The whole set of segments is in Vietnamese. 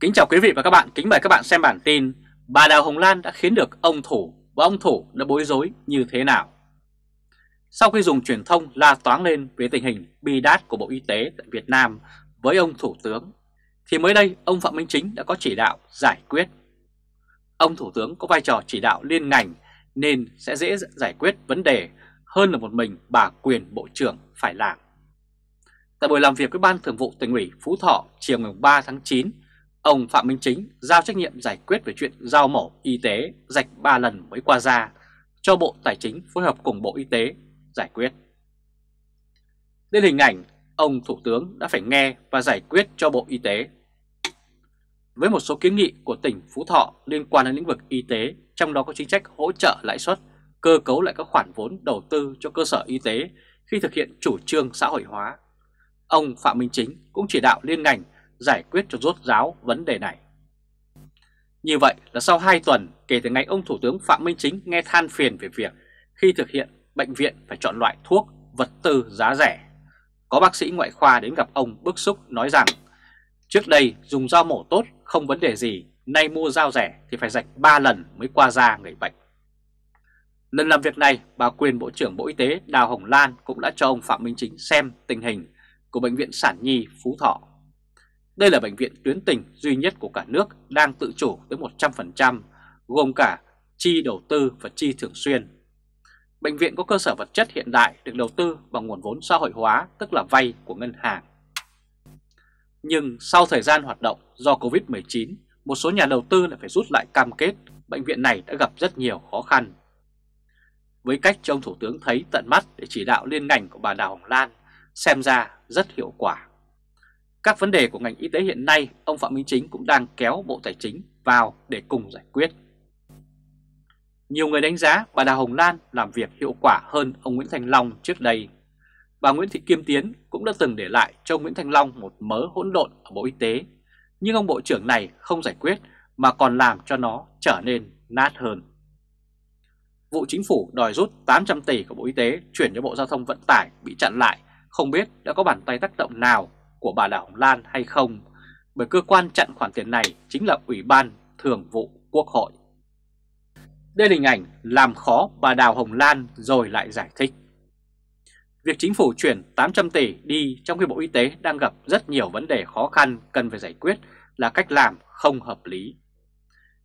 Kính chào quý vị và các bạn, kính mời các bạn xem bản tin Bà Đào Hồng Lan đã khiến được ông Thủ và ông Thủ đã bối rối như thế nào? Sau khi dùng truyền thông la toáng lên về tình hình bi đát của Bộ Y tế tại Việt Nam với ông Thủ tướng Thì mới đây ông Phạm Minh Chính đã có chỉ đạo giải quyết. Ông Thủ tướng có vai trò chỉ đạo liên ngành nên sẽ dễ giải quyết vấn đề hơn là một mình bà quyền Bộ trưởng phải làm. Tại buổi làm việc với Ban Thường vụ tỉnh ủy Phú Thọ chiều ngày 3 tháng 9 Ông Phạm Minh Chính giao trách nhiệm giải quyết về chuyện giao mổ y tế rạch 3 lần mới qua ra cho Bộ Tài chính phối hợp cùng Bộ Y tế giải quyết. Đến hình ảnh, ông Thủ tướng đã phải nghe và giải quyết cho Bộ Y tế. Với một số kiến nghị của tỉnh Phú Thọ liên quan đến lĩnh vực y tế, trong đó có chính sách hỗ trợ lãi suất, cơ cấu lại các khoản vốn đầu tư cho cơ sở y tế khi thực hiện chủ trương xã hội hóa. Ông Phạm Minh Chính cũng chỉ đạo liên ngành giải quyết cho rốt ráo vấn đề này. Như vậy là sau 2 tuần kể từ ngày ông Thủ tướng Phạm Minh Chính nghe than phiền về việc khi thực hiện bệnh viện phải chọn loại thuốc, vật tư giá rẻ. Có bác sĩ ngoại khoa đến gặp ông bức xúc nói rằng trước đây dùng dao mổ tốt không vấn đề gì, nay mua dao rẻ thì phải rạch 3 lần mới qua da người bệnh. Lần làm việc này, bà quyền Bộ trưởng Bộ Y tế Đào Hồng Lan cũng đã cho ông Phạm Minh Chính xem tình hình của Bệnh viện Sản Nhi Phú Thọ đây là bệnh viện tuyến tỉnh duy nhất của cả nước đang tự chủ tới 100%, gồm cả chi đầu tư và chi thường xuyên. Bệnh viện có cơ sở vật chất hiện đại được đầu tư bằng nguồn vốn xã hội hóa, tức là vay của ngân hàng. Nhưng sau thời gian hoạt động do Covid-19, một số nhà đầu tư lại phải rút lại cam kết, bệnh viện này đã gặp rất nhiều khó khăn. Với cách cho ông Thủ tướng thấy tận mắt để chỉ đạo liên ngành của bà Đào Hồng Lan, xem ra rất hiệu quả. Các vấn đề của ngành y tế hiện nay, ông Phạm Minh Chính cũng đang kéo Bộ Tài chính vào để cùng giải quyết. Nhiều người đánh giá bà Đào Hồng Lan làm việc hiệu quả hơn ông Nguyễn Thành Long trước đây. Bà Nguyễn Thị Kim Tiến cũng đã từng để lại cho ông Nguyễn Thành Long một mớ hỗn độn ở Bộ Y tế, nhưng ông Bộ trưởng này không giải quyết mà còn làm cho nó trở nên nát hơn. Vụ chính phủ đòi rút 800 tỷ của Bộ Y tế chuyển cho Bộ Giao thông Vận tải bị chặn lại, không biết đã có bàn tay tác động nào của bà Đào Hồng Lan hay không, bởi cơ quan chặn khoản tiền này chính là Ủy ban Thường vụ Quốc hội. Đây là hình ảnh làm khó bà Đào Hồng Lan rồi lại giải thích. Việc chính phủ chuyển 800 tỷ đi trong khi Bộ Y tế đang gặp rất nhiều vấn đề khó khăn cần phải giải quyết là cách làm không hợp lý.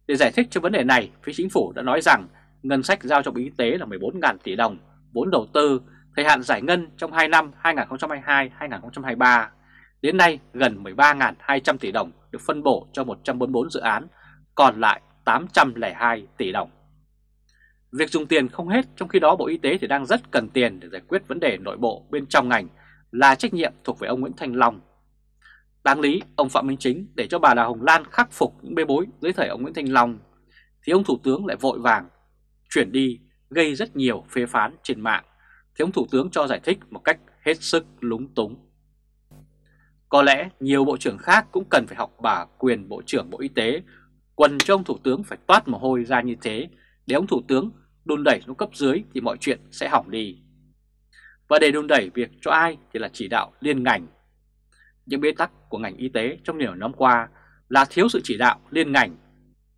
Để giải thích cho vấn đề này, phía chính phủ đã nói rằng ngân sách giao cho Bộ Y tế là 14.000 tỷ đồng, vốn đầu tư, thời hạn giải ngân trong 2 năm 2022-2023 Đến nay gần 13.200 tỷ đồng được phân bổ cho 144 dự án, còn lại 802 tỷ đồng. Việc dùng tiền không hết trong khi đó Bộ Y tế thì đang rất cần tiền để giải quyết vấn đề nội bộ bên trong ngành là trách nhiệm thuộc về ông Nguyễn Thanh Long. Đáng lý ông Phạm Minh Chính để cho bà Đào Hồng Lan khắc phục những bê bối dưới thời ông Nguyễn Thanh Long thì ông Thủ tướng lại vội vàng chuyển đi gây rất nhiều phê phán trên mạng thì ông Thủ tướng cho giải thích một cách hết sức lúng túng. Có lẽ nhiều bộ trưởng khác cũng cần phải học bà quyền Bộ trưởng Bộ Y tế, quần cho ông Thủ tướng phải toát mồ hôi ra như thế, để ông Thủ tướng đôn đẩy xuống cấp dưới thì mọi chuyện sẽ hỏng đi. Và để đôn đẩy việc cho ai thì là chỉ đạo liên ngành. Những bế tắc của ngành y tế trong nhiều năm qua là thiếu sự chỉ đạo liên ngành.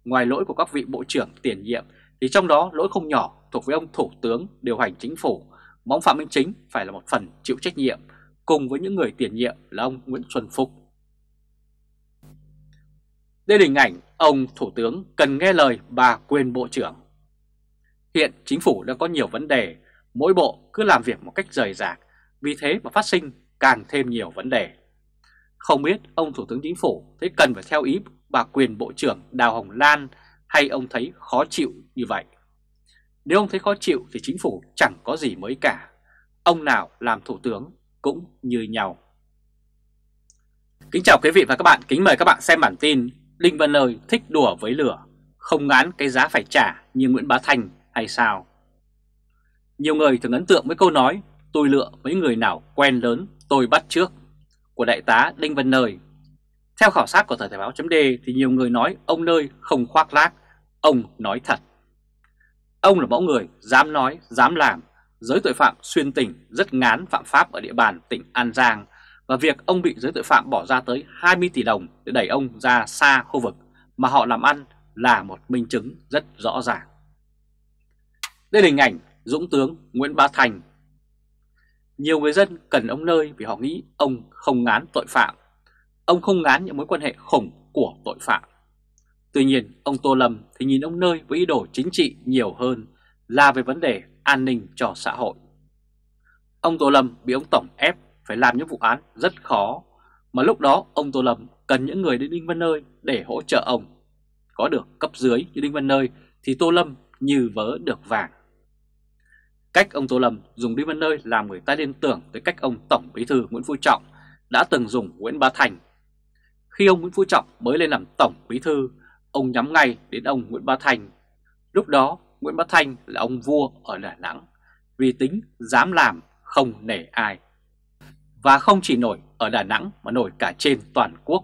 Ngoài lỗi của các vị bộ trưởng tiền nhiệm thì trong đó lỗi không nhỏ thuộc với ông Thủ tướng điều hành chính phủ, mong Phạm Minh Chính phải là một phần chịu trách nhiệm cùng với những người tiền nhiệm là ông Nguyễn Xuân Phúc. Đây là hình ảnh ông Thủ tướng cần nghe lời bà quyền Bộ trưởng. Hiện chính phủ đã có nhiều vấn đề, mỗi bộ cứ làm việc một cách rời rạc, vì thế mà phát sinh càng thêm nhiều vấn đề. Không biết ông Thủ tướng Chính phủ thấy cần phải theo ý bà quyền Bộ trưởng Đào Hồng Lan hay ông thấy khó chịu như vậy. Nếu ông thấy khó chịu thì chính phủ chẳng có gì mới cả. Ông nào làm Thủ tướng cũng như nhau. Kính chào quý vị và các bạn, kính mời các bạn xem bản tin Đinh Văn Nơi thích đùa với lửa, không ngán cái giá phải trả như Nguyễn Bá Thành hay sao? Nhiều người thường ấn tượng với câu nói tôi lựa với người nào quen lớn tôi bắt trước của đại tá Đinh Văn Nơi. Theo khảo sát của thời Thể báo chấm thì nhiều người nói ông Nơi không khoác lác, ông nói thật. Ông là mẫu người dám nói, dám làm, giới tội phạm xuyên tỉnh rất ngán phạm pháp ở địa bàn tỉnh An Giang và việc ông bị giới tội phạm bỏ ra tới 20 tỷ đồng để đẩy ông ra xa khu vực mà họ làm ăn là một minh chứng rất rõ ràng. Đây là hình ảnh Dũng tướng Nguyễn Bá Thành. Nhiều người dân cần ông nơi vì họ nghĩ ông không ngán tội phạm. Ông không ngán những mối quan hệ khủng của tội phạm. Tuy nhiên, ông Tô Lâm thì nhìn ông nơi với ý đồ chính trị nhiều hơn là về vấn đề an ninh cho xã hội. Ông Tô Lâm bị ông Tổng ép phải làm những vụ án rất khó, mà lúc đó ông Tô Lâm cần những người đến Đinh Văn Nơi để hỗ trợ ông. Có được cấp dưới như Đinh Văn Nơi thì Tô Lâm như vớ được vàng. Cách ông Tô Lâm dùng Đinh Văn Nơi làm người ta liên tưởng tới cách ông Tổng Bí thư Nguyễn Phú Trọng đã từng dùng Nguyễn Bá Thành. Khi ông Nguyễn Phú Trọng mới lên làm Tổng Bí thư, ông nhắm ngay đến ông Nguyễn Bá Thành. Lúc đó Nguyễn Bá Thanh là ông vua ở Đà Nẵng vì tính dám làm không nể ai. Và không chỉ nổi ở Đà Nẵng mà nổi cả trên toàn quốc.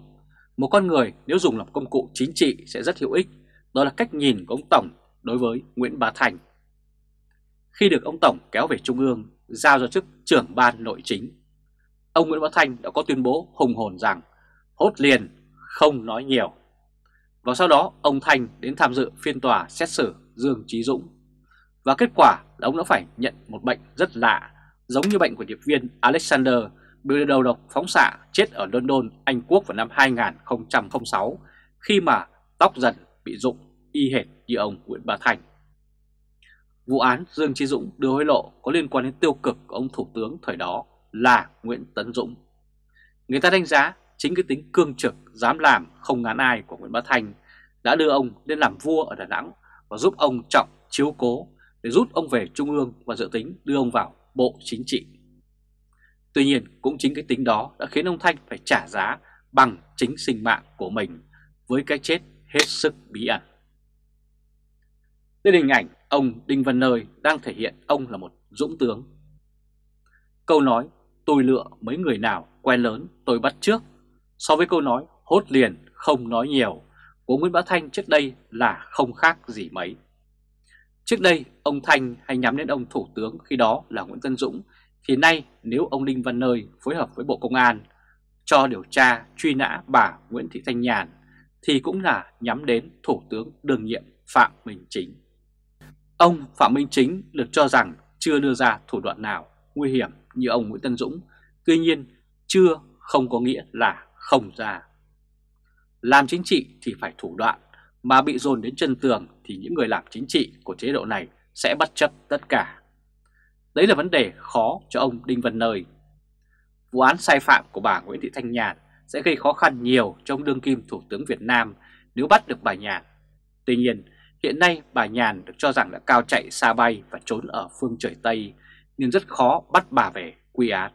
Một con người nếu dùng làm công cụ chính trị sẽ rất hữu ích, đó là cách nhìn của ông Tổng đối với Nguyễn Bá Thành. Khi được ông Tổng kéo về Trung ương, giao cho chức trưởng ban nội chính, ông Nguyễn Bá Thành đã có tuyên bố hùng hồn rằng hốt liền, không nói nhiều. Và sau đó ông Thành đến tham dự phiên tòa xét xử Dương Trí Dũng. Và kết quả là ông đã phải nhận một bệnh rất lạ, giống như bệnh của điệp viên Alexander bị đầu độc phóng xạ chết ở London, Anh Quốc vào năm 2006 khi mà tóc dần bị rụng y hệt như ông Nguyễn Bá Thành. Vụ án Dương Trí Dũng đưa hối lộ có liên quan đến tiêu cực của ông Thủ tướng thời đó là Nguyễn Tấn Dũng. Người ta đánh giá chính cái tính cương trực, dám làm, không ngán ai của Nguyễn Bá Thành đã đưa ông lên làm vua ở Đà Nẵng và giúp ông trọng chiếu cố để rút ông về Trung ương và dự tính đưa ông vào Bộ Chính trị. Tuy nhiên, cũng chính cái tính đó đã khiến ông Thanh phải trả giá bằng chính sinh mạng của mình với cái chết hết sức bí ẩn. Đây là hình ảnh ông Đinh Văn Nơi đang thể hiện ông là một dũng tướng. Câu nói, tôi lựa mấy người nào quen lớn tôi bắt trước, so với câu nói, hốt liền, không nói nhiều của Nguyễn Bá Thanh trước đây là không khác gì mấy. Trước đây ông Thanh hay nhắm đến ông Thủ tướng khi đó là Nguyễn Tân Dũng thì nay nếu ông Đinh Văn Nơi phối hợp với Bộ Công an cho điều tra truy nã bà Nguyễn Thị Thanh Nhàn thì cũng là nhắm đến Thủ tướng đương nhiệm Phạm Minh Chính. Ông Phạm Minh Chính được cho rằng chưa đưa ra thủ đoạn nào nguy hiểm như ông Nguyễn Tân Dũng, tuy nhiên chưa không có nghĩa là không ra. Làm chính trị thì phải thủ đoạn, mà bị dồn đến chân tường thì những người làm chính trị của chế độ này sẽ bất chấp tất cả. Đấy là vấn đề khó cho ông Đinh Văn Nơi. Vụ án sai phạm của bà Nguyễn Thị Thanh Nhàn sẽ gây khó khăn nhiều trong đương kim Thủ tướng Việt Nam nếu bắt được bà Nhàn. Tuy nhiên, hiện nay bà Nhàn được cho rằng đã cao chạy xa bay và trốn ở phương trời Tây nên rất khó bắt bà về quy án.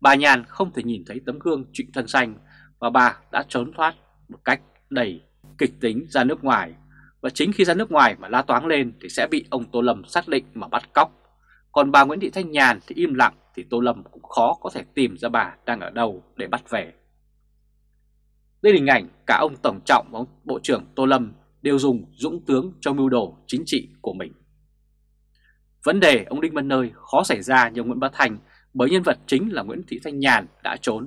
Bà Nhàn không thể nhìn thấy tấm gương trịnh thân xanh và bà đã trốn thoát một cách đầy kịch tính ra nước ngoài. Và chính khi ra nước ngoài mà la toáng lên thì sẽ bị ông Tô Lâm xác định mà bắt cóc. Còn bà Nguyễn Thị Thanh Nhàn thì im lặng thì Tô Lâm cũng khó có thể tìm ra bà đang ở đâu để bắt về. Đây là hình ảnh cả ông Tổng Trọng và ông Bộ trưởng Tô Lâm đều dùng dũng tướng cho mưu đồ chính trị của mình. Vấn đề ông Đinh Văn Nơi khó xảy ra như Nguyễn Bá Thành bởi nhân vật chính là Nguyễn Thị Thanh Nhàn đã trốn.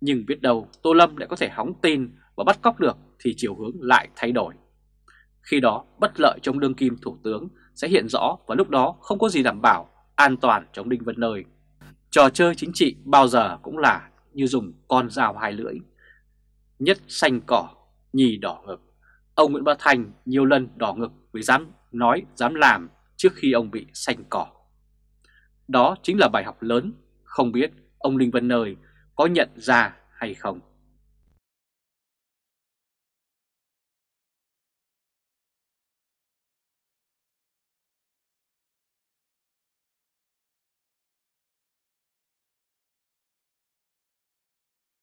Nhưng biết đâu Tô Lâm lại có thể hóng tin và bắt cóc được thì chiều hướng lại thay đổi. Khi đó bất lợi trong đương kim thủ tướng sẽ hiện rõ và lúc đó không có gì đảm bảo an toàn chống Đinh Văn Nơi. Trò chơi chính trị bao giờ cũng là như dùng con dao hai lưỡi. Nhất xanh cỏ, nhì đỏ ngực. Ông Nguyễn Bá Thành nhiều lần đỏ ngực vì dám nói, dám làm trước khi ông bị xanh cỏ. Đó chính là bài học lớn, không biết ông Đinh Văn Nơi có nhận ra hay không.